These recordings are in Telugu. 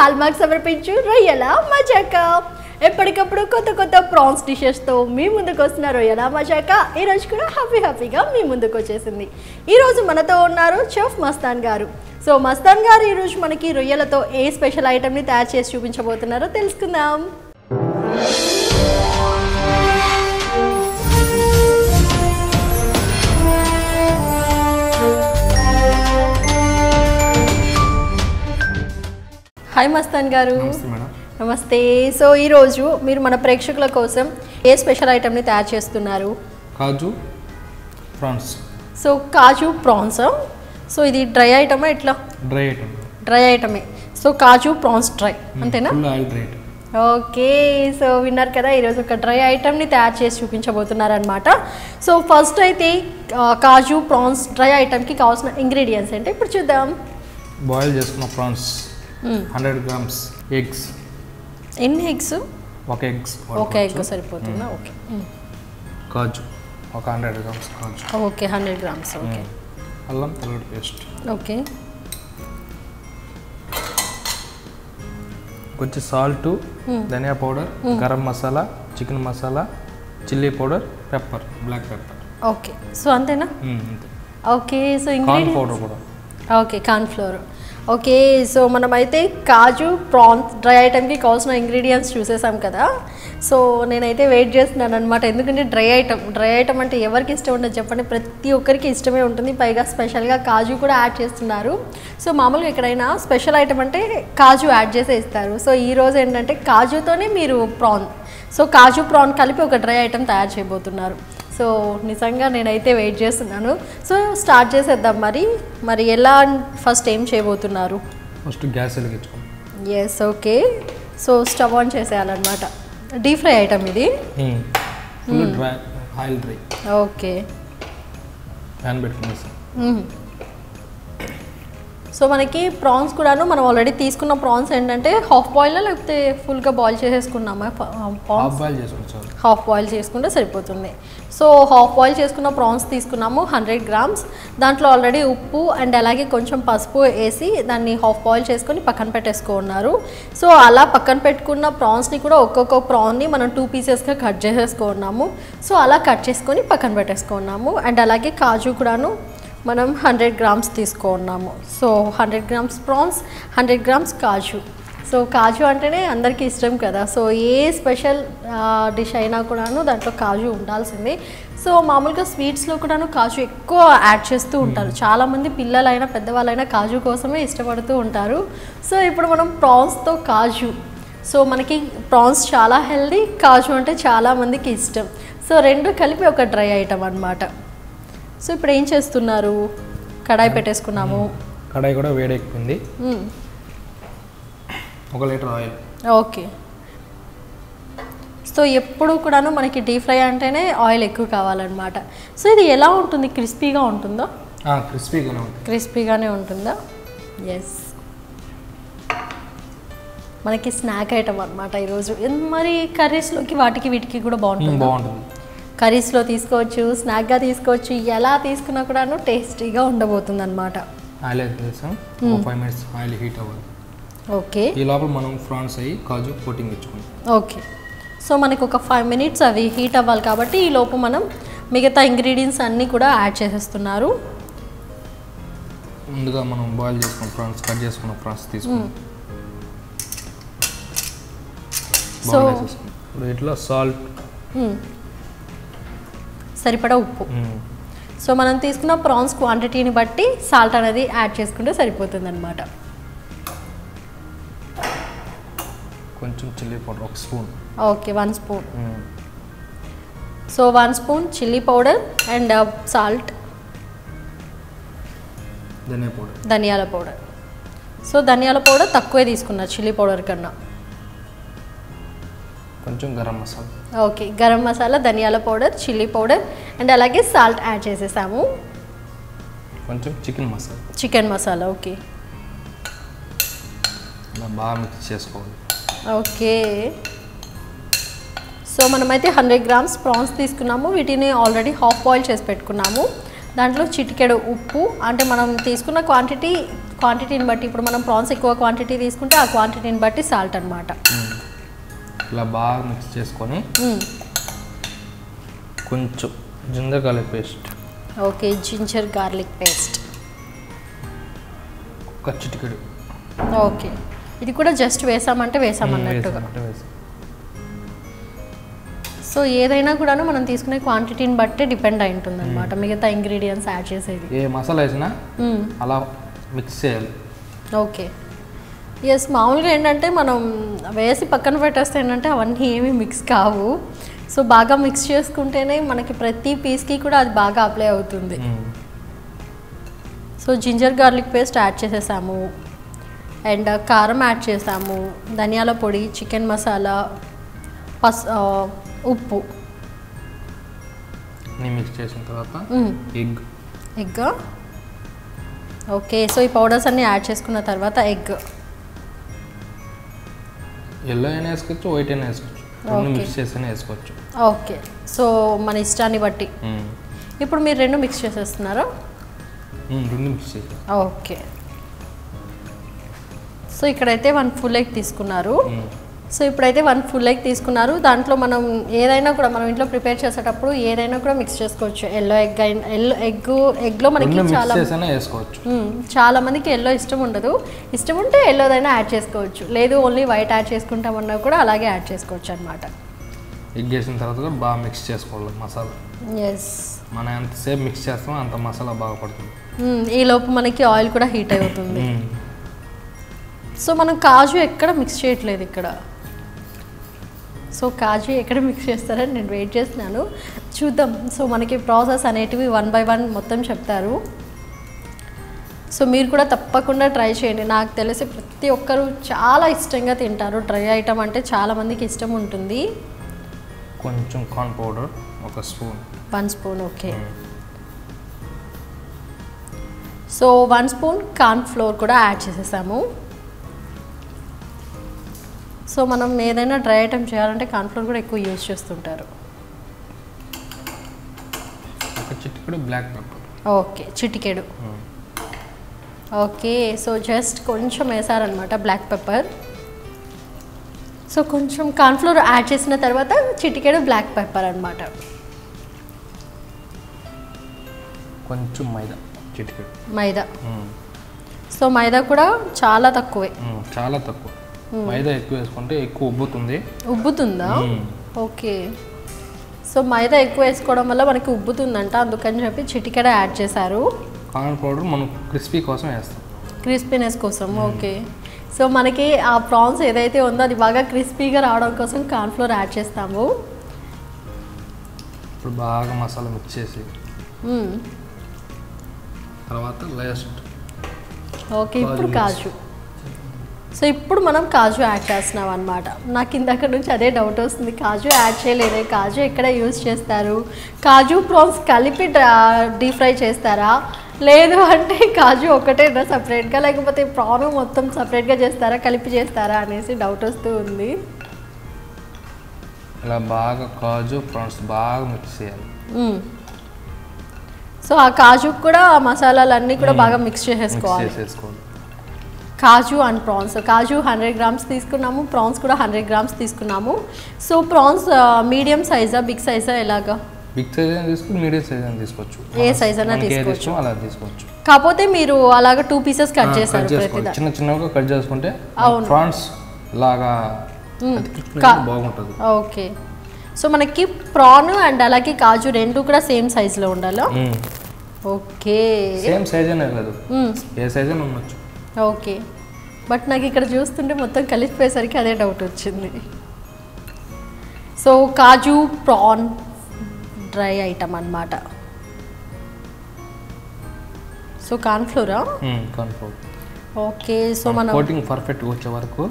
హాల్మార్క్ సమర్పించు. రొయ్యల మజాక. ఎప్పటికప్పుడు కొత్త కొత్త ప్రాన్స్ డిషెస్తో మీ ముందుకు వస్తున్న రొయ్యల మజాక. ఈరోజు కూడా హ్యాపీ హ్యాపీగా మీ ముందుకు వచ్చేసింది. ఈరోజు మనతో ఉన్నారు చెఫ్ మస్తాన్ గారు. సో మస్తాన్ గారు ఈరోజు మనకి రొయ్యలతో ఏ స్పెషల్ ఐటమ్ని తయారు చేసి చూపించబోతున్నారో తెలుసుకుందాం. హాయ్ మస్తాన్ గారు. నమస్తే సో ఈరోజు మీరు మన ప్రేక్షకుల కోసం ఏ స్పెషల్ ఐటమ్ని తయారు చేస్తున్నారు? కాజు ప్రాన్స్. సో కాజు ప్రాన్స్ సో ఇది డ్రై ఐటమా ఎట్లా? Dry item. డ్రై ఐటమే. సో కాజు ప్రాన్స్ డ్రై. అంతేనా? ఓకే. సో విన్నారు కదా ఈరోజు ఒక డ్రై ఐటమ్ని తయారు చేసి చూపించబోతున్నారనమాట సో ఫస్ట్ అయితే కాజు ప్రాన్స్ డ్రై ఐటమ్కి కావాల్సిన ఇంగ్రీడియంట్స్ ఏంటి? ఇప్పుడు చూద్దాం. బాయిల్ చేసుకున్న ప్రాన్స్. Hundred grams eggs. ఎన్ని ఎగ్స్? ఒక ఎగ్స్ ఒక ఎగ్ సరిపోతుందా? ఓకే. కాజు. ఒక హండ్రెడ్ గ్రామ్స్ కాజు. Okay hundred grams. ఓకే. అల్లం తెల్లగడ్డ పేస్ట్. ఓకే. కొంచెం సాల్ట్ ధనియా powder garam masala chicken masala chilli powder pepper black pepper. Okay. So అంతేనా? అంతే. Okay so corn ingredients? Powder కూడా. Okay corn flour. Okay so మనమైతే కాజు ప్రాన్స్ డ్రై ఐటమ్కి కావాల్సిన ఇంగ్రీడియంట్స్ చూసేసాం కదా. సో నేనైతే వెయిట్ చేస్తున్నాను అనమాట ఎందుకంటే డ్రై ఐటమ్ డ్రై ఐటమ్ అంటే ఎవరికి ఇష్టం ఉండదు చెప్పండి. ప్రతి ఒక్కరికి ఇష్టమే ఉంటుంది. పైగా స్పెషల్గా కాజు కూడా యాడ్ చేస్తున్నారు. సో మామూలుగా ఎక్కడైనా స్పెషల్ ఐటమ్ అంటే కాజు యాడ్ చేసే ఇస్తారు. సో ఈరోజు ఏంటంటే కాజుతోనే మీరు ప్రాన్ సో కాజు ప్రాన్ కలిపి ఒక డ్రై ఐటమ్ తయారు చేయబోతున్నారు. సో నిజంగా నేనైతే వెయిట్ చేస్తున్నాను. సో స్టార్ట్ చేసేద్దాం మరి. మరి ఎలా ఫస్ట్ ఏం చేయబోతున్నారు? First gas వెలిగించుకోండి. Yes okay so stove on చేసేయాలన్నమాట. Deep fry item ఇది? ఆయిల్ డ్రై ఓకే పెట్టుకునేసి సో మనకి ప్రాన్స్ కూడాను మనం ఆల్రెడీ తీసుకున్న ప్రాన్స్ ఏంటంటే హాఫ్ బాయిల్ లేకపోతే ఫుల్గా బాయిల్ చేసేసుకున్నామా? హాఫ్ బాయిల్ హాఫ్ బాయిల్ చేసుకుంటే సరిపోతుంది. సో హాఫ్ బాయిల్ చేసుకున్న ప్రాన్స్ తీసుకున్నాము హండ్రెడ్ గ్రామ్స్ దాంట్లో ఆల్రెడీ ఉప్పు అండ్ అలాగే కొంచెం పసుపు వేసి దాన్ని హాఫ్ బాయిల్ చేసుకొని పక్కన పెట్టేసుకున్నారు. సో అలా పక్కన పెట్టుకున్న ప్రాన్స్ని కూడా ఒక్కొక్క ప్రాన్ని మనం టూ పీసెస్గా కట్ చేసేసుకున్నాము. సో అలా కట్ చేసుకొని పక్కన పెట్టేసుకున్నాము. అండ్ అలాగే కాజు కూడాను మనం హండ్రెడ్ గ్రామ్స్ తీసుకున్నాము. So hundred grams prawns hundred grams కాజు. సో కాజు అంటేనే అందరికీ ఇష్టం కదా. సో ఏ స్పెషల్ డిష్ అయినా కూడాను దాంట్లో కాజు ఉండాల్సిందే. సో మామూలుగా స్వీట్స్లో కూడాను కాజు ఎక్కువ యాడ్ చేస్తూ ఉంటారు. చాలామంది పిల్లలైనా పెద్దవాళ్ళైనా కాజు కోసమే ఇష్టపడుతూ ఉంటారు. సో ఇప్పుడు మనం ప్రాన్స్తో కాజు. సో మనకి ప్రాన్స్ చాలా హెల్దీ కాజు అంటే చాలా మందికి ఇష్టం. సో రెండు కలిపి ఒక డ్రై ఐటమ్ అన్నమాట. సో ఇప్పుడు ఏం చేస్తున్నారు? కడాయి పెట్టేసుకున్నాము. కడాయి కూడా వేడెక్కింది. ఒక లీటర్ ఆయిల్. ఓకే. సో ఎప్పుడు కూడాను మనకి డీప్ ఫ్రై అంటేనే ఆయిల్ ఎక్కువ కావాలన్నమాట. సో ఇది ఎలా ఉంటుంది? క్రిస్పీగా ఉంటుందా? క్రిస్పీగానే ఉంటుంది. క్రిస్పీగానే ఉంటుందా? ఎస్ మనకి స్నాక్ ఐటమ్ అనమాట ఈరోజు. మరి కర్రీస్లోకి వాటికి వీటికి కూడా బాగుంటుంది? బాగుంటుంది. కర్రీస్లో తీసుకోవచ్చు స్నాక్గా తీసుకోవచ్చు ఎలా తీసుకున్నా కూడాను టేస్టీగా ఉండబోతుంది అనమాట ఆయిల్ అయితే వేసాం ఒక ఫైవ్ మినిట్స్ ఆయిల్ హీట్ అవ్వాలి. ఓకే. ఈ లోపల మనం ఫ్రాన్స్ అయ్యి కాజు కోటింగ్ ఇచ్చుకుంటాం ఓకే. సో మనకు ఒక ఫైవ్ మినిట్స్ అవి హీట్ అవ్వాలి కాబట్టి ఈ లోపు మనం మిగతా ఇంగ్రీడియంట్స్ అన్నీ కూడా యాడ్ చేసేస్తున్నారు. ముందుగా మనం బాయిల్ చేసుకున్న ప్రాన్స్ కట్ చేసుకున్న ప్రాన్స్ తీసుకున్నాం సో- ఇప్పుడు ఇట్లా సాల్ట్. సరిపడా ఉప్పు. సో మనం తీసుకున్న ప్రాన్స్ క్వాంటిటీని బట్టి సాల్ట్ అనేది యాడ్ చేసుకుంటే సరిపోతుంది అనమాట కొంచెం చిల్లీ పౌడర్ ఒక spoon. Okay one spoon. So one spoon chilli powder and salt dhaniya powder ధనియాల పౌడర్ సో ధనియాల పౌడర్ తక్కువే తీసుకున్నారు చిల్లీ పౌడర్ కన్నా. కొంచెం గరం మసాలా. ఓకే గరం మసాలా ధనియాల పౌడర్ చిల్లీ పౌడర్ అండ్ అలాగే సాల్ట్ యాడ్ చేసేసాము. కొంచెం chicken masala. Chicken masala okay. బాగా మిక్స్ చేసుకోవాలి. ఓకే. సో మనమైతే హండ్రెడ్ గ్రామ్స్ ప్రాన్స్ తీసుకున్నాము. వీటిని ఆల్రెడీ హాఫ్ బాయిల్ చేసి పెట్టుకున్నాము. దాంట్లో చిటికెడు ఉప్పు అంటే మనం తీసుకున్న క్వాంటిటీ క్వాంటిటీని బట్టి ఇప్పుడు మనం ప్రాన్స్ ఎక్కువ క్వాంటిటీ తీసుకుంటే ఆ క్వాంటిటీని బట్టి సాల్ట్ అనమాట ఇలా బాగా మిక్స్ చేసుకొని కొంచెం ginger garlic paste. Okay ginger garlic paste. ఒక చిటికెడు. ఓకే. ఇది కూడా జస్ట్ వేసామంటే వేసామన్నట్టుగా సో ఏదైనా కూడాను మనం తీసుకునే క్వాంటిటీని బట్టే డిపెండ్ అయి ఉంటుంది అనమాట మిగతా ఇంగ్రీడియంట్స్ యాడ్ చేసేది. ఏ మసాలా వేసినా. అలా మిక్స్ చేయాలి. ఓకే. ఎస్ మామూలుగా ఏంటంటే మనం వేసి పక్కన పెట్టేస్తే ఏంటంటే అవన్నీ ఏమీ మిక్స్ కావు. సో బాగా మిక్స్ చేసుకుంటేనే మనకి ప్రతి పీస్కి కూడా అది బాగా అప్లై అవుతుంది. So ginger garlic paste add చేసేసాము. అండ్ కారం యాడ్ చేసాము. ధనియాల పొడి చికెన్ మసాలా పస్ ఆ, ఉప్పు. మిక్స్ చేసిన తర్వాత. ఎగ్ ఎగ్ ఓకే సో ఈ పౌడర్స్ అన్నీ యాడ్ చేసుకున్న తర్వాత ఎగ్ ఎల్లో అయినా వేసుకోవచ్చు వైట్ అయినా వేసుకోవచ్చు. రెండు. మిక్స్ చేస్తేనే వేసుకోవచ్చు. ఓకే. సో మన ఇష్టాన్ని బట్టి. ఇప్పుడు మీరు రెండు మిక్స్ చేసేస్తున్నారా. రెండు మిక్స్ ఓకే. సో ఇక్కడైతే వన్ ఫుల్ ఎగ్ తీసుకున్నారు. సో ఇప్పుడైతే వన్ ఫుల్ ఎగ్ తీసుకున్నారు. దాంట్లో మనం ఏదైనా కూడా మనం ఇంట్లో ప్రిపేర్ చేసేటప్పుడు ఏదైనా కూడా మిక్స్ చేసుకోవచ్చు. ఎల్లో ఎగ్ అయిన ఎల్లో ఎగ్ ఎగ్లో మనకి చాలా వేసుకోవచ్చు. చాలా మందికి ఎల్లో ఇష్టం ఉండదు. ఇష్టం ఉంటే ఎల్లోదైనా యాడ్ చేసుకోవచ్చు. లేదు ఓన్లీ వైట్ యాడ్ చేసుకుంటామన్నా కూడా అలాగే యాడ్ చేసుకోవచ్చు అనమాట ఎగ్ వేసిన తర్వాత కూడా బాగా మిక్స్ చేసుకోవాలి మసాలా. ఎస్ మనం ఎంతసేపు మిక్స్ చేస్తామో అంత మసాలా బాగా పడుతుంది. ఈ లోపు మనకి ఆయిల్ కూడా హీట్ అవుతుంది. సో మనం కాజు ఎక్కడ మిక్స్ చేయట్లేదు ఇక్కడ. సో కాజు ఎక్కడ మిక్స్ చేస్తారని నేను వెయిట్ చేస్తున్నాను. చూద్దాం. సో మనకి ప్రాసెస్ అనేటివి వన్ బై వన్ మొత్తం చెప్తారు. సో మీరు కూడా తప్పకుండా ట్రై చేయండి. నాకు తెలిసి ప్రతి ఒక్కరు చాలా ఇష్టంగా తింటారు. డ్రై ఐటమ్ అంటే చాలా మందికి ఇష్టం ఉంటుంది. కొంచెం కార్న్ పౌడర్ ఒక spoon one spoon okay so one spoon corn flour కూడా యాడ్ చేసేసాము. సో మనం ఏదైనా డ్రై ఐటమ్ చేయాలంటే కార్న్ ఫ్లోర్ కూడా ఎక్కువ యూజ్ చేస్తుంటారు. చిటికెడు బ్లాక్ పెప్పర్. ఓకే చిటికెడు. ఓకే సో జస్ట్ కొంచెం వేసారనమాట బ్లాక్ పెప్పర్. సో కొంచెం కార్న్ఫ్లోర్ యాడ్ చేసిన తర్వాత చిటికెడు బ్లాక్ పెప్పర్ అనమాట. కొంచెం మైదా చిటికెడు. మైదా. సో మైదా కూడా చాలా తక్కువే. చాలా తక్కువ. మైదా ఎక్కువ వేసుకుంటే ఎక్కువ ఉబ్బుతుంది. ఉబ్బుతుందా. ఓకే. సో మైదా ఎక్కువ వేసుకోవడం వల్ల మనకి ఉబ్బుతుందంట. అందుకని చెప్పి చిటికెడ యాడ్ చేశారు. కార్న్ పౌడర్ మనం క్రిస్పీ కోసం వేస్తాం. క్రిస్పీనెస్ కోసం ఓకే. సో మనకి ఆ ప్రాన్స్ ఏదైతే ఉందో అది బాగా క్రిస్పీగా రావడం కోసం కార్న్ఫ్లోర్ యాడ్ చేస్తాము. ఇప్పుడు బాగా మసాలా మిక్స్ చేసి. తర్వాత లాస్ట్ ఓకే ఇప్పుడు కాజు. సో ఇప్పుడు మనం కాజు యాడ్ చేస్తున్నాం అనమాట నాకు ఇందాక నుంచి అదే డౌట్ వస్తుంది. కాజు యాడ్ చేయలేదే? కాజు ఎక్కడ యూజ్ చేస్తారు? కాజు ప్రాన్స్ కలిపి డీప్ ఫ్రై చేస్తారా? లేదు అంటే కాజు ఒకటేనా సపరేట్గా లేకపోతే ప్రాన్ మొత్తం సపరేట్గా చేస్తారా? కలిపి చేస్తారా? అనేసి డౌట్ వస్తూ ఉంది. ఇలా బాగా కాజు ప్రాన్స్ బాగా మిక్స్ చేయాలి. సో ఆ కాజుకు కూడా ఆ మసాలాలన్నీ కూడా బాగా మిక్స్ చేసేసుకోవాలి. కాజు and prawns. Kaju hundred grams తీసుకున్నాము ప్రాన్స్ కూడా హండ్రెడ్ గ్రామ్స్ తీసుకున్నాము. సో ప్రాన్స్ మీడియం సైజా బిగ్ సైజా ఎలాగా? బిగ్ సైజ్ అయినా తీసుకోవచ్చు మీడియం సైజ్ అయినా తీసుకోవచ్చు. ఏ size అయినా తీసుకోవచ్చు. అలా తీసుకోవచ్చు. కాకపోతే మీరు అలాగ టూ పీసెస్ కట్ చేశారు చిన్న చిన్నగా కట్ చేసుకుంటే అవును. ప్రాన్స్ లాగా బాగుంటుంది. ఓకే. సో మనకి ప్రాన్ అండ్ అలాగే కాజు రెండు కూడా సేమ్ సైజులో ఉండాలా? ఓకే. సేమ్ సైజ్ అనే మ్మ్. ఏ సైజ్ అయినా ఉండొచ్చు. ఓకే. బట్ నాకు ఇక్కడ చూస్తుంటే మొత్తం కలిసిపోయేసరికి అదే డౌట్ వచ్చింది. సో కాజు ప్రాన్ డ్రై ఐటమ్ అన్నమాట. సో కార్న్ఫ్లోరా కన్ఫర్మ్ ఓకే సో మనం కోటింగ్ పర్ఫెక్ట్గా వచ్చే వరకు.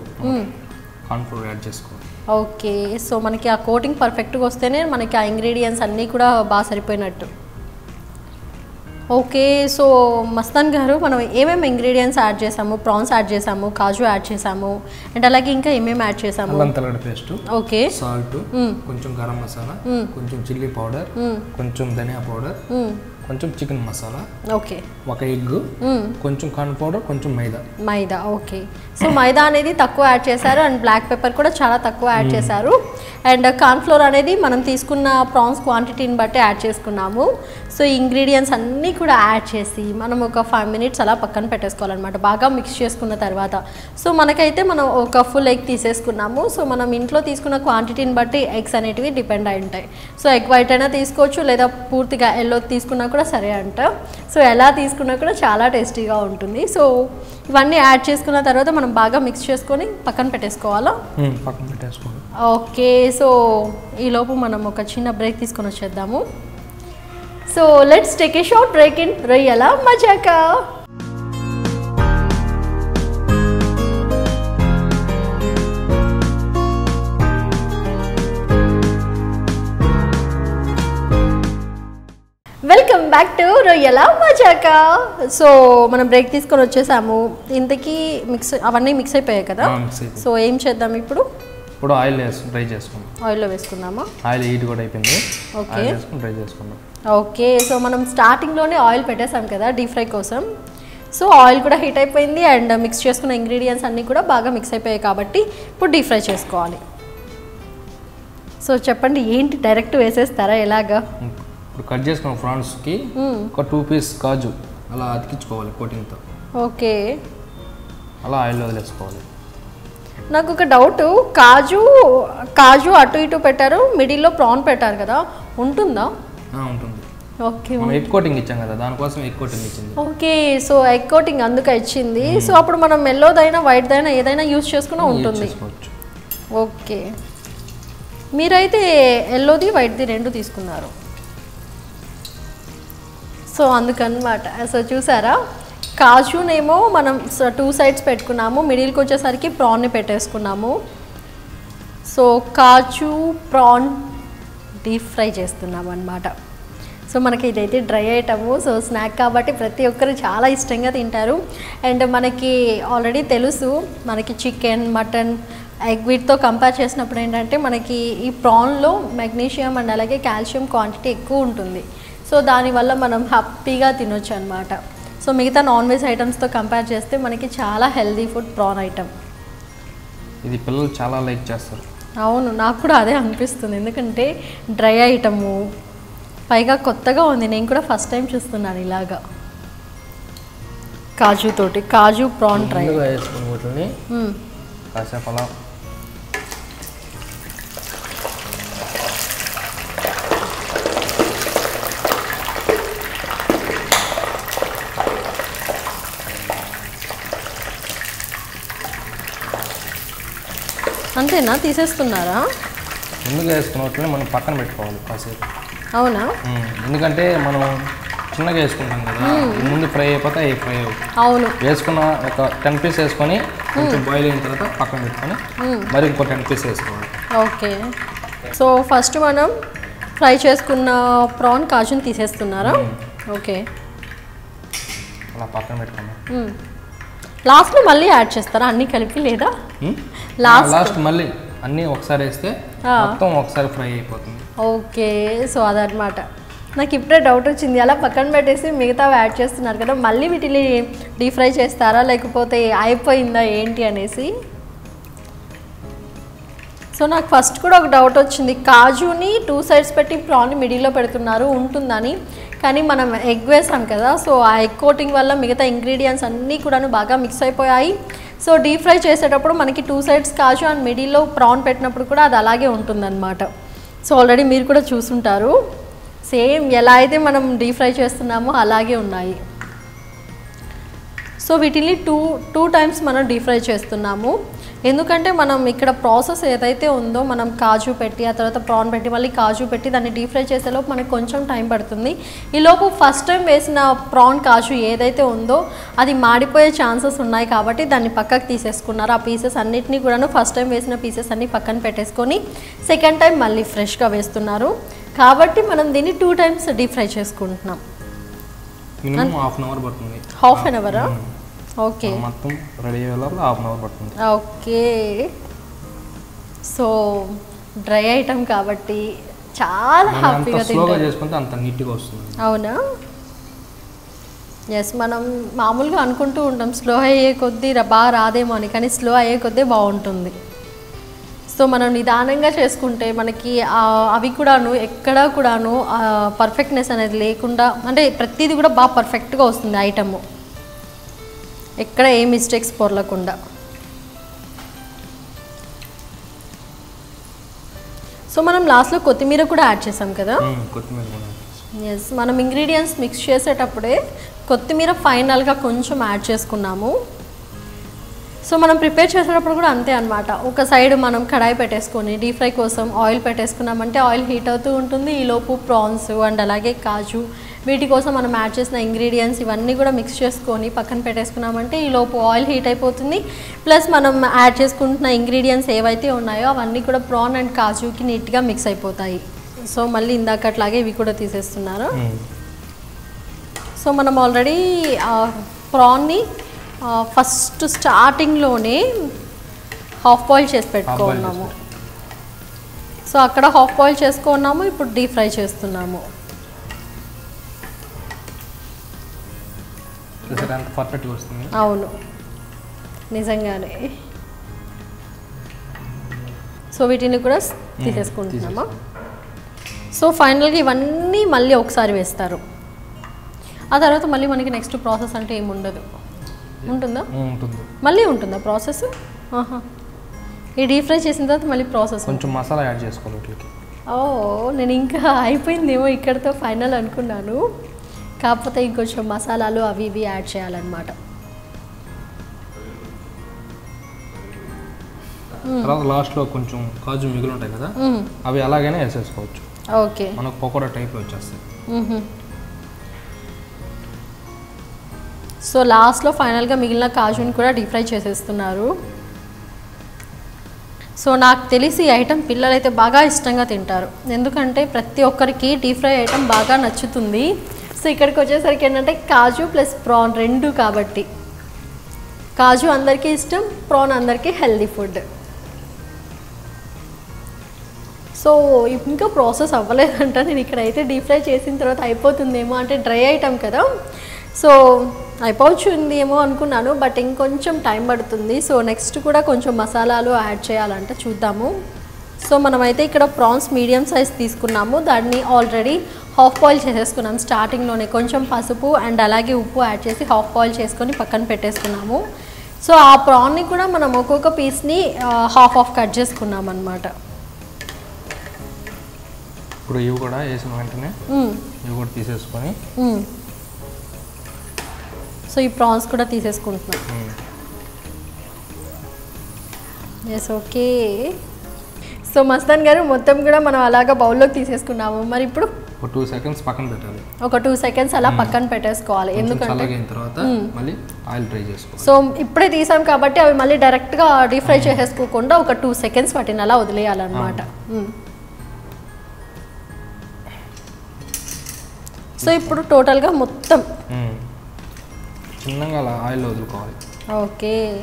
కాన్ఫ్లోర్ యాడ్ చేసుకోవాలి. ఓకే సో మనకి ఆ కోటింగ్ పర్ఫెక్ట్గా వస్తేనే మనకి ఆ ఇంగ్రీడియంట్స్ అన్నీ కూడా బాగా సరిపోయినట్టు. ఓకే సో మస్తాన్ గారు మనం ఏమేమి ఇంగ్రీడియంట్స్ యాడ్ చేసాము ప్రాన్స్ యాడ్ చేసాము కాజు యాడ్ చేసాము అండ్ అలాగే ఇంకా ఏమేమి యాడ్ చేసాము అల్లం పేస్ట్ ఓకే సాల్ట్. కొంచెం గరం మసాలా. కొంచెం చిల్లీ పౌడర్. కొంచెం ధనియా పౌడర్. కొంచెం చికెన్ మసాలా ఓకే. ఒక ఎగ్ కొంచెం కార్న్ పౌడర్ కొంచెం మైదా. మైదా ఓకే. సో మైదా అనేది తక్కువ యాడ్ చేశారు అండ్ బ్లాక్ పెప్పర్ కూడా చాలా తక్కువ యాడ్ చేశారు. అండ్ కార్న్ఫ్లోర్ అనేది మనం తీసుకున్న ప్రాన్స్ క్వాంటిటీని బట్టి యాడ్ చేసుకున్నాము. సో ఇంగ్రీడియంట్స్ అన్నీ కూడా యాడ్ చేసి మనం ఒక ఫైవ్ మినిట్స్ అలా పక్కన పెట్టేసుకోవాలన్నమాట. బాగా మిక్స్ చేసుకున్న తర్వాత. సో మనకైతే మనం ఒక ఫుల్ ఎగ్ తీసేసుకున్నాము. సో మనం ఇంట్లో తీసుకున్న క్వాంటిటీని బట్టి ఎగ్స్ అనేటివి డిపెండ్ అయి ఉంటాయి. సో ఎగ్ వైట్ అయినా తీసుకోవచ్చు లేదా పూర్తిగా ఎల్లో తీసుకున్నా కూడా సరే అంట. సో ఎలా తీసుకున్నా కూడా చాలా టేస్టీగా ఉంటుంది. సో ఇవన్నీ యాడ్ చేసుకున్న తర్వాత మనం బాగా మిక్స్ చేసుకొని పక్కన పెట్టేసుకోవాలా? పక్కన పెట్టేసుకోండి. ఓకే సో ఈలోపు మనం ఒక చిన్న బ్రేక్ తీసుకొని వచ్చేద్దాము. So let's take a short break in రొయ్యల మజాకా. బ్యాక్ టు రొయ్యల మజాకా సో మనం బ్రేక్ తీసుకొని వచ్చేసాము. ఇంతకీ మిక్స్ అవన్నీ మిక్స్ అయిపోయాయి కదా. సో ఏం చేద్దాం ఇప్పుడు? ఇప్పుడు ఆయిల్ వేసి ఫ్రై చేసుకుందాం. ఆయిల్లో వేసుకుందామా? ఆయిల్ హీట్ కూడా అయిపోయింది. వేసుకొని ఫ్రై చేసుకుందాం. ఓకే సో మనం స్టార్టింగ్లోనే ఆయిల్ పెట్టేసాం కదా డీప్ ఫ్రై కోసం. సో ఆయిల్ కూడా హీట్ అయిపోయింది అండ్ మిక్స్ చేసుకున్న ఇంగ్రీడియంట్స్ అన్నీ కూడా బాగా మిక్స్ అయిపోయాయి కాబట్టి ఇప్పుడు డీప్ ఫ్రై చేసుకోవాలి. సో చెప్పండి ఏంటి డైరెక్ట్ వేసేస్తారా ఎలాగా? ఇప్పుడు కట్ చేసుకున్న ఫ్రాన్స్కి ఒక టూ పీస్ కాజు అలా అతికించుకోవాలి కోటింగ్తో. ఓకే. అలా ఆయిల్ వదిలేసుకోవాలి. నాకు ఒక డౌట్. కాజు కాజు అటు ఇటు పెట్టారు మిడిల్లో ప్రాన్ పెట్టారు కదా ఉంటుందా? ఉంటుంది. ఓకే. మనం ఎగ్ కోటింగ్ ఇచ్చాం కదా దానికోసం ఎగ్ కోటింగ్ ఇచ్చింది. ఓకే సో ఎగ్ కోటింగ్ అందుకే ఇచ్చింది. సో అప్పుడు మనం ఎల్లోదైనా వైట్దైనా ఏదైనా యూస్ చేసుకున్నా యూజ్ ఉంటుంది. ఓకే. మీరైతే ఎల్లోది వైట్ది రెండు తీసుకున్నారు. సో అందుకనమాట సో చూసారా? కాజునేమో మనం టూ సైడ్స్ పెట్టుకున్నాము. మిడిల్కి వచ్చేసరికి ప్రాన్ని పెట్టేసుకున్నాము. సో కాజు ప్రాన్ డీప్ ఫ్రై చేస్తున్నాము అనమాట సో మనకి ఇదైతే డ్రై ఐటము సో స్నాక్ కాబట్టి ప్రతి ఒక్కరు చాలా ఇష్టంగా తింటారు. అండ్ మనకి ఆల్రెడీ తెలుసు మనకి చికెన్ మటన్ ఎగ్ వీటితో కంపేర్ చేసినప్పుడు ఏంటంటే మనకి ఈ ప్రాన్లో మెగ్నీషియం అండ్ అలాగే కాల్షియం క్వాంటిటీ ఎక్కువ ఉంటుంది. సో దానివల్ల మనం హ్యాపీగా తినొచ్చు అనమాట సో మిగతా నాన్ వెజ్ ఐటమ్స్తో కంపేర్ చేస్తే మనకి చాలా హెల్దీ ఫుడ్ ప్రాన్ ఐటమ్. ఇది పిల్లలు చాలా లైక్ చేస్తారు. అవును నాకు కూడా అదే అనిపిస్తుంది. ఎందుకంటే డ్రై ఐటము పైగా కొత్తగా ఉంది. నేను కూడా ఫస్ట్ టైం చూస్తున్నాను ఇలాగా. కాజు తోటి కాజు ప్రాన్ డ్రై. వేసుకుని. కాసేపు అలా అంతేనా? తీసేస్తున్నారా ముందుగా వేసుకున్న వాటిని మనం పక్కన పెట్టుకోవాలి కాసేపు. అవునా? ఎందుకంటే మనం చిన్నగా వేసుకుంటాం కదా ముందు ఫ్రై అయిపోతే అవి ఫ్రై అవును. వేసుకున్న ఒక టెన్ పీస్ వేసుకొని కొంచెం బాయిల్ అయిన తర్వాత పక్కన పెట్టుకొని మరి ఇంకో టెన్ పీస్ వేసుకోవాలి. ఓకే. సో ఫస్ట్ మనం ఫ్రై చేసుకున్న ప్రాన్ కాజుని తీసేస్తున్నారా ఓకే. అలా పక్కన పెట్టుకున్నాం. లాస్ట్లో మళ్ళీ యాడ్ చేస్తారా? అన్నీ కలిపి లేదా? Last. లాస్ట్ మళ్ళీ అన్నీ ఒకసారి వేస్తే. మొత్తం ఒకసారి ఫ్రై అయిపోతుంది. ఓకే సో అదనమాట నాకు ఇప్పుడే డౌట్ వచ్చింది. అలా పక్కన పెట్టేసి మిగతావి యాడ్ చేస్తున్నారు కదా మళ్ళీ వీటిని డీప్ ఫ్రై చేస్తారా? లేకపోతే అయిపోయిందా? ఏంటి అనేసి? సో నాకు ఫస్ట్ కూడా ఒక డౌట్ వచ్చింది. కాజుని టూ సైడ్స్ పెట్టి ప్రాన్ మిడిల్లో పెడుతున్నారు ఉంటుందని. కానీ మనం ఎగ్ వేసాం కదా సో ఆ ఎగ్ కోటింగ్ వల్ల మిగతా ఇంగ్రీడియంట్స్ అన్నీ కూడాను బాగా మిక్స్ అయిపోయాయి. సో డీప్ ఫ్రై చేసేటప్పుడు మనకి టూ సైడ్స్ కాజు అండ్ మిడిల్లో ప్రాన్ పెట్టినప్పుడు కూడా అది అలాగే ఉంటుందన్నమాట. సో ఆల్రెడీ మీరు కూడా చూసుంటారు. సేమ్ ఎలా అయితే మనం డీప్ ఫ్రై చేస్తున్నామో అలాగే ఉన్నాయి. సో వీటిని టూ టూ టైమ్స్ మనం డీప్ ఫ్రై చేస్తున్నాము. ఎందుకంటే మనం ఇక్కడ ప్రాసెస్ ఏదైతే ఉందో మనం కాజు పెట్టి ఆ తర్వాత ప్రాన్ పెట్టి మళ్ళీ కాజు పెట్టి దాన్ని డీప్ ఫ్రై చేసేలోపు మనకు కొంచెం టైం పడుతుంది. ఈలోపు ఫస్ట్ టైం వేసిన ప్రాన్ కాజు ఏదైతే ఉందో అది మాడిపోయే ఛాన్సెస్ ఉన్నాయి కాబట్టి దాన్ని పక్కకు తీసేసుకున్నారు. ఆ పీసెస్ అన్నిటినీ కూడాను ఫస్ట్ టైం వేసిన పీసెస్ అన్ని పక్కన పెట్టేసుకొని సెకండ్ టైం మళ్ళీ ఫ్రెష్గా వేస్తున్నారు. కాబట్టి మనం దీన్ని టూ టైమ్స్ డీప్ ఫ్రై చేసుకుంటున్నాం. హాఫ్ అన్ అవర్ పడుతుంది. హాఫ్ అన్ అవరా? ఓకే. మొత్తం రెడీ అయ్యే లోపల హాఫ్ అవర్ పడుతుంది. ఓకే. సో డ్రై ఐటమ్ కాబట్టి చాలా హ్యాపీగా స్లోగా చేసుకుంటే అంత నీట్గా వస్తుంది. అవునా? ఎస్ మనం మామూలుగా అనుకుంటూ ఉంటాం స్లో అయ్యే కొద్దీ బాగా రాదేమో అని కానీ స్లో అయ్యే కొద్దీ బాగుంటుంది. సో మనం నిదానంగా చేసుకుంటే మనకి అవి కూడాను ఎక్కడా కూడాను పర్ఫెక్ట్నెస్ అనేది లేకుండా అంటే ప్రతిదీ కూడా బాగా పర్ఫెక్ట్గా వస్తుంది ఐటమ్. ఎక్కడ ఏ మిస్టేక్స్ పొరలకుండా. సో మనం లాస్ట్లో కొత్తిమీర కూడా యాడ్ చేసాం కదా? ఎస్ మనం ఇంగ్రీడియంట్స్ మిక్స్ చేసేటప్పుడే కొత్తిమీర ఫైనల్గా కొంచెం యాడ్ చేసుకున్నాము. సో మనం ప్రిపేర్ చేసేటప్పుడు కూడా అంతే అనమాట ఒక సైడ్ మనం కడాయి పెట్టేసుకొని డీప్ ఫ్రై కోసం ఆయిల్ పెట్టేసుకున్నామంటే ఆయిల్ హీట్ అవుతూ ఉంటుంది. ఈలోపు ప్రాన్స్ అండ్ అలాగే కాజు వీటి కోసం మనం యాడ్ చేసిన ఇంగ్రీడియంట్స్ ఇవన్నీ కూడా మిక్స్ చేసుకొని పక్కన పెట్టేసుకున్నామంటే ఈలోపు ఆయిల్ హీట్ అయిపోతుంది. ప్లస్ మనం యాడ్ చేసుకుంటున్న ఇంగ్రీడియంట్స్ ఏవైతే ఉన్నాయో అవన్నీ కూడా ప్రాన్ అండ్ కాజుకి నీట్గా మిక్స్ అయిపోతాయి. సో మళ్ళీ ఇందాకట్లాగే ఇవి కూడా తీసేస్తున్నారు. సో మనం ఆల్రెడీ ప్రాన్ని ఫస్ట్ స్టార్టింగ్లోనే హాఫ్ బాయిల్ చేసి పెట్టుకున్నాము. సో అక్కడ హాఫ్ బాయిల్ చేసుకున్నాము ఇప్పుడు డీప్ ఫ్రై చేస్తున్నాము. అవును. నిజంగానే. సో వీటిని కూడా తీసేసుకుంటున్నామా? సో ఫైనల్గా ఇవన్నీ మళ్ళీ ఒకసారి వేస్తారు. ఆ తర్వాత మళ్ళీ మనకి నెక్స్ట్ ప్రాసెస్ అంటే ఏమి ఉండదు ఉంటుందా? ఉంటుంది. మళ్ళీ ఉంటుందా ప్రాసెస్? ఆహా. ఈ డీప్ ఫ్రై చేసిన తర్వాత మళ్ళీ ప్రాసెస్ కొంచెం మసాలా యాడ్ చేసుకోవాలి వీటికి. ఓ నేను ఇంకా అయిపోయిందేమో ఇక్కడితో ఫైనల్ అనుకున్నాను. కాకపోతే ఇంకొంచెం మసాలాలు అవి ఇవి యాడ్ చేయాలన్నమాట. తర్వాత లాస్ట్లో కొంచెం కాజు మిగిలి ఉంటాయి కదా. అవి అలాగైనా వేసేసుకోవచ్చు. ఓకే. మనకు పకోడా టైప్లో వచ్చేస్తాయి. సో లాస్ట్లో ఫైనల్గా మిగిలిన కాజుని కూడా డీప్ ఫ్రై చేసేస్తున్నారు. సో నాకు తెలిసి ఈ ఐటెం పిల్లలైతే బాగా ఇష్టంగా తింటారు. ఎందుకంటే ప్రతి ఒక్కరికి డీప్ ఫ్రై ఐటెం బాగా నచ్చుతుంది. సో ఇక్కడికి వచ్చేసరికి ఏంటంటే కాజు ప్లస్ ప్రాన్ రెండు కాబట్టి. కాజు అందరికీ ఇష్టం ప్రాన్ అందరికీ హెల్దీ ఫుడ్. సో ఇంకా ప్రాసెస్ అవ్వలేదంట. నేను ఇక్కడైతే డీప్ ఫ్రై చేసిన తర్వాత అయిపోతుందేమో అంటే డ్రై ఐటమ్ కదా. సో అయిపోవచ్చుందేమో అనుకున్నాను బట్ ఇంకొంచెం టైం పడుతుంది. సో నెక్స్ట్ కూడా కొంచెం మసాలాలు యాడ్ చేయాలంట చూద్దాము. సో మనమైతే ఇక్కడ ప్రాన్స్ మీడియం సైజ్ తీసుకున్నాము. దాన్ని ఆల్రెడీ హాఫ్ బాయిల్ చేసేసుకున్నాం. స్టార్టింగ్లోనే కొంచెం పసుపు అండ్ అలాగే ఉప్పు యాడ్ చేసి హాఫ్ బాయిల్ చేసుకొని పక్కన పెట్టేసుకున్నాము. సో ఆ ప్రాన్ని కూడా మనం ఒక్కొక్క పీస్ని హాఫ్ హాఫ్ కట్ చేసుకున్నాం అనమాట ఇప్పుడు ఇవి కూడా వేసిన వెంటనే ఇవి కూడా తీసేసుకొని సో ఈ ప్రాన్స్ కూడా తీసేసుకుంటున్నాం. ఎస్ ఓకే సో మస్తాన్ గారు మొత్తం కూడా మనం అలాగా బౌల్లోకి తీసేసుకున్నాము. మరి ఇప్పుడు ఒక టూ సెకండ్స్ పక్కన పెట్టాలి. ఒక టూ సెకండ్స్ అలా పక్కన పెట్టేసుకోవాలి. ఎందుకంటే తర్వాత మళ్ళీ ఆయిల్ చేసుకోవాలి. సో ఇప్పుడే తీసాం కాబట్టి అవి మళ్ళీ డైరెక్ట్గా డీప్ ఫ్రై చేసేసుకోకుండా ఒక టూ సెకండ్స్ వాటిని అలా వదిలేయాలన్నమాట. సో ఇప్పుడు టోటల్గా మొత్తం. చిన్నగా అలా ఆయిల్ వదులుకోవాలి. ఓకే.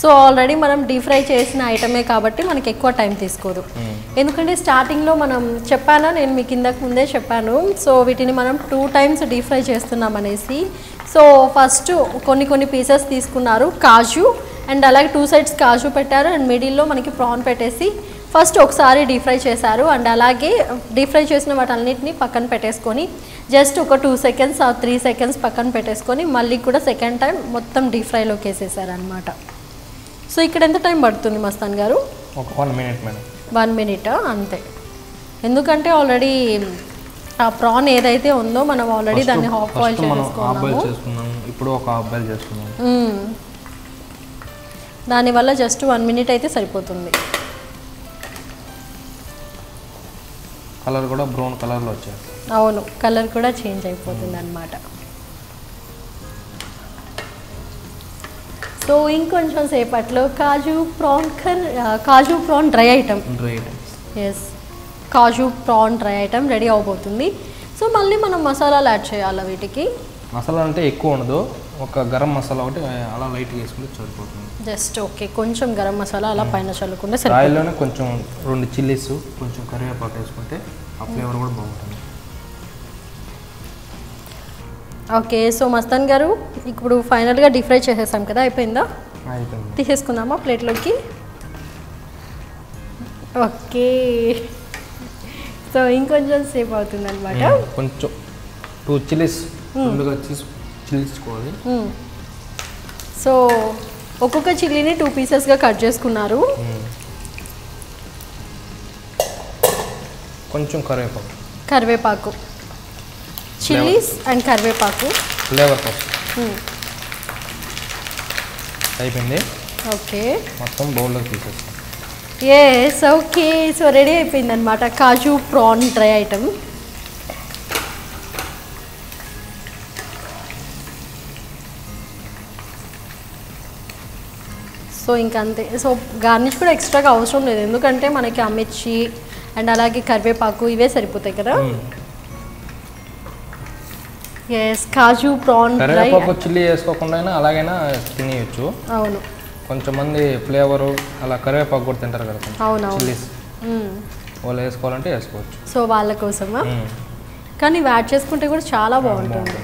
సో ఆల్రెడీ మనం డీప్ ఫ్రై చేసిన ఐటమే కాబట్టి మనకి ఎక్కువ టైం తీసుకోదు. ఎందుకంటే స్టార్టింగ్లో మనం చెప్పానా? నేను మీకు ఇంతకు ముందే చెప్పాను. సో వీటిని మనం టూ టైమ్స్ డీప్ ఫ్రై చేస్తున్నాం అనేసి. సో ఫస్ట్ కొన్ని కొన్ని పీసెస్ తీసుకున్నారు. కాజు అండ్ అలాగే టూ సైడ్స్ కాజు పెట్టారు. అండ్ మిడిల్లో మనకి ప్రాన్ పెట్టేసి ఫస్ట్ ఒకసారి డీప్ ఫ్రై చేశారు అండ్ అలాగే డీప్ ఫ్రై చేసిన వాటన్నిటిని పక్కన పెట్టేసుకొని జస్ట్ ఒక టూ సెకండ్స్ ఆ త్రీ సెకండ్స్ పక్కన పెట్టేసుకొని మళ్ళీ కూడా సెకండ్ టైం మొత్తం డీప్ ఫ్రైలోకి వేసేసారు అనమాట సో ఇక్కడ ఎంత టైం పడుతుంది మస్తాన్ గారు? ఒక one minute madam. One minute? అంతే. ఎందుకంటే ఆల్రెడీ ఆ ప్రాన్ ఏదైతే ఉందో మనం ఆల్రెడీ దాన్ని హాఫ్ బాయిల్ హాఫ్ బాయిల్ చేసుకున్నాము ఇప్పుడు ఒక హాఫ్ బాయిల్ చేసుకున్నాము మ్మ్. దానివల్ల జస్ట్ వన్ మినిట్ అయితే సరిపోతుంది. కలర్ కూడా బ్రౌన్ కలర్లో వచ్చాయి. అవును కలర్ కూడా చేంజ్ అయిపోతుంది అనమాట సో ఇంకొంచెం సేపట్లో కాజు ప్రాన్ కర్ కాజు prawn dry item. Dry items. Yes కాజు ప్రాన్ డ్రై ఐటమ్ రెడీ అవబోతుంది. సో మళ్ళీ మనం మసాలాలు యాడ్ చేయాలి వీటికి? మసాలా అంటే ఎక్కువ ఉండదు. ఒక గరం మసాలా ఒకటి అలా లైట్గా వేసుకుంటే సరిపోతుంది. జస్ట్ ఓకే కొంచెం గరం మసాలా అలా పైన చల్లుకుంటే సరే రాయిల్లోనే కొంచెం రెండు చిల్లీస్ కొంచెం కరివేపాకు వేసుకుంటే ఆ ఫ్లేవర్ కూడా బాగుంటుంది. ఓకే సో మస్తాన్ గారు ఇప్పుడు ఫైనల్గా డీప్ ఫ్రై చేసేసాం కదా అయిపోయిందా? అయిపోయింది. తీసేసుకుందామా ప్లేట్లోకి? ఓకే. సో ఇంకొంచెం సేపు అవుతుంది అనమాట. కొంచెం టూ చిల్లీస్ ముందుగా సో ఒక్కొక్క చిల్లీని టూ పీసెస్గా కట్ చేసుకున్నారు. మ్మ్. కొంచెం కరివేపాకు. కరివేపాకు. చిల్లీస్ అండ్ కరివేపాకు. ఫ్లేవర్ కోసం మ్మ్. అయిపోయింది? ఓకే. మొత్తం బౌల్లోకి తీసేస్తాం ఎస్ ఓకే సో రెడీ అయిపోయింది అనమాట కాజు ప్రాన్ డ్రై ఐటమ్ సో ఇంకా అంతే. సో గార్నిష్ కూడా ఎక్స్ట్రాగా అవసరం లేదు. ఎందుకంటే మనకి ఆ మిర్చి అండ్ అలాగే కరివేపాకు ఇవే సరిపోతాయి కదా. ఎస్ కాజు ప్రాన్ కరివేపాకు చిల్లీ వేసుకోకుండా అయినా అలాగైనా తినేయచ్చు. అవును. కొంచెం మంది ఫ్లేవరు అలా కరివేపాకు కూడా తింటారు కదా అవునవును. చిల్లీస్. వాళ్ళు వేసుకోవాలంటే వేసుకోవచ్చు. సో వాళ్ళ కోసమా. కానీ యాడ్ చేసుకుంటే కూడా చాలా బాగుంటుంది.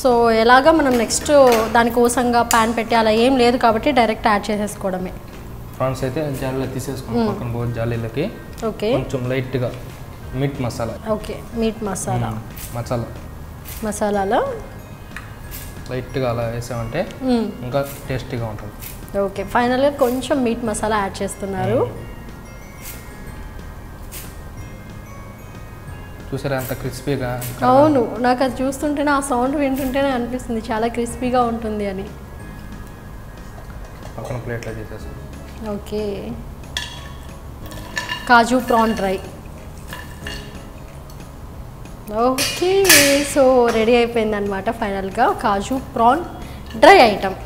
సో ఎలాగా మనం నెక్స్ట్ దానికోసంగా ప్యాన్ పెట్టి అలా ఏం లేదు కాబట్టి డైరెక్ట్ యాడ్ చేసేసుకోవడమే. ప్రాన్స్ అయితే జాలీలో తీసేసుకున్నాం పక్కన జాలీలకి ఓకే. కొంచెం లైట్గా meat masala. Okay meat masala. Masala. మసాలాలో? లైట్గా అలా వేసామంటే. ఇంకా టేస్టీగా ఉంటుంది. ఓకే ఫైనల్గా కొంచెం మీట్ మసాలా యాడ్ చేస్తున్నారు. చూసారా అంత క్రిస్పీగా? అవును నాకు అది చూస్తుంటేనే ఆ సౌండ్ వింటుంటేనే అనిపిస్తుంది చాలా క్రిస్పీగా ఉంటుంది అని. పక్కన ప్లేట్లో చేసేసాం ఓకే. కాజు prawn dry. Okay so ready అయిపోయింది అనమాట ఫైనల్గా కాజు ప్రాన్ డ్రై ఐటమ్.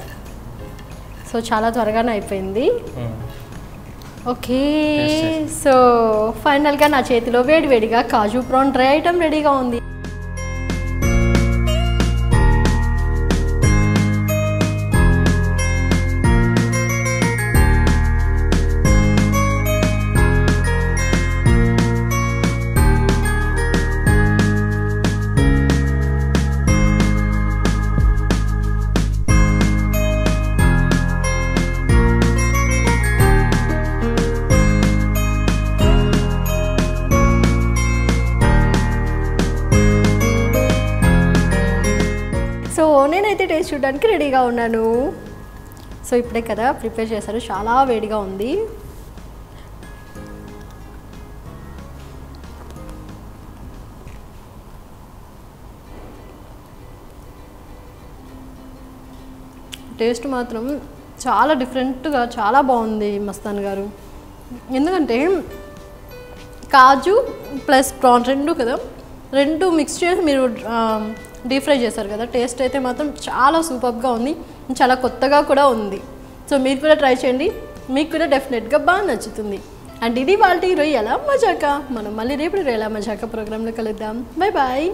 సో చాలా త్వరగానే అయిపోయింది. ఓకే సో ఫైనల్గా నా చేతిలో వేడివేడిగా కాజు ప్రాన్ డ్రై ఐటమ్ రెడీగా ఉంది. చూడడానికి రెడీగా ఉన్నాను. సో ఇప్పుడే కదా ప్రిపేర్ చేశారు. చాలా వేడిగా ఉంది. టేస్ట్ మాత్రం చాలా డిఫరెంట్గా చాలా బాగుంది మస్తాన్ గారు. ఎందుకంటే కాజు ప్లస్ ప్రాన్ రెండు కదా. రెండు మిక్స్ చేసి మీరు డీప్ ఫ్రై చేశారు కదా టేస్ట్ అయితే మాత్రం చాలా సూపర్గా ఉంది చాలా కొత్తగా కూడా ఉంది. సో మీరు కూడా ట్రై చేయండి మీకు కూడా డెఫినెట్గా బాగా నచ్చుతుంది. అండ్ ఇది వాళ్ళ రొయ్యల మజాక. మనం మళ్ళీ రేపు రొయ్యల మజాక ప్రోగ్రాంలో కలుద్దాం. Bye bye